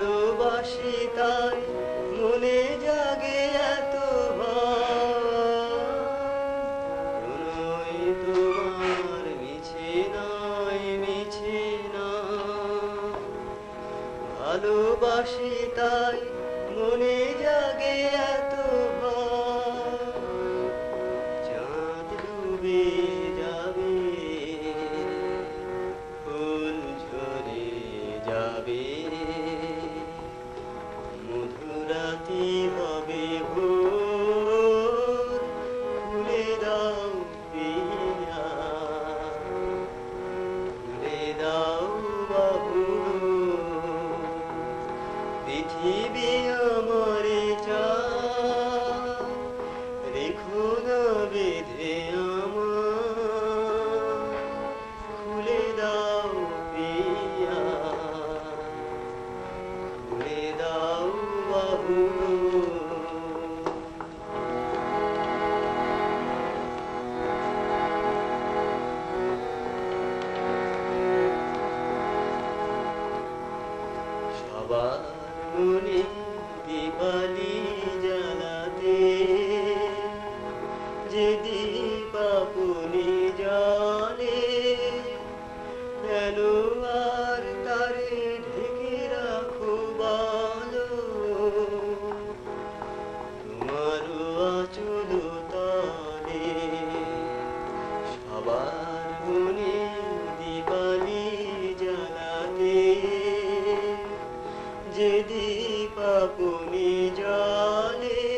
ভালোবাসি তাই মনে জাগে এত ভয় তোমার, মিছে নয়, মিছে না ভালোবাসি তাই মনে জাগে এত চাঁদ ডুবে যাবে, ফুল ঝরে যাবে। ভবানী দিবালি জানাতে যে দীপাপুনি জানে জানো আর তারে ঢেকে রাখো বালো তোমার আচুল তালে, সবার পাকুনি জলে।